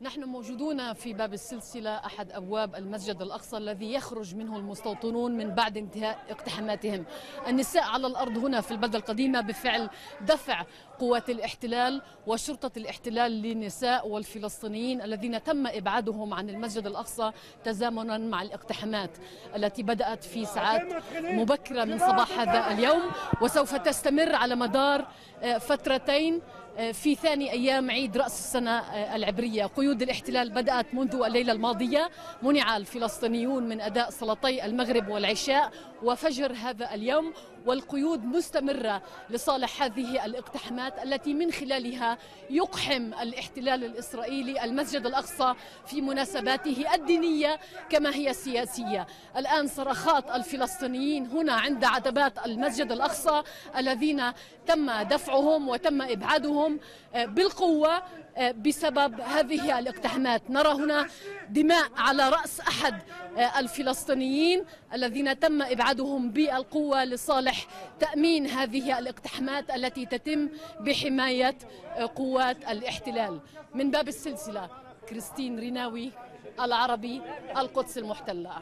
نحن موجودون في باب السلسلة أحد أبواب المسجد الأقصى الذي يخرج منه المستوطنون من بعد انتهاء اقتحاماتهم. النساء على الأرض هنا في البلدة القديمة بفعل دفع قوات الاحتلال وشرطة الاحتلال للنساء والفلسطينيين الذين تم إبعادهم عن المسجد الأقصى تزامنا مع الاقتحامات التي بدأت في ساعات مبكرة من صباح هذا اليوم. وسوف تستمر على مدار فترتين في ثاني أيام عيد رأس السنة العبرية. قيود الاحتلال بدأت منذ الليلة الماضية. منع الفلسطينيون من أداء صلاتي المغرب والعشاء وفجر هذا اليوم والقيود مستمرة لصالح هذه الاقتحامات التي من خلالها يقحم الاحتلال الإسرائيلي المسجد الأقصى في مناسباته الدينية كما هي السياسية. الآن صرخات الفلسطينيين هنا عند عتبات المسجد الأقصى الذين تم دفعهم وتم إبعادهم بالقوة بسبب هذه الاقتحامات. نرى هنا دماء على رأس أحد الفلسطينيين الذين تم إبعادهم بالقوة لصالح تأمين هذه الاقتحامات التي تتم بحماية قوات الاحتلال. من باب السلسلة كريستين ريناوي العربي القدس المحتلة.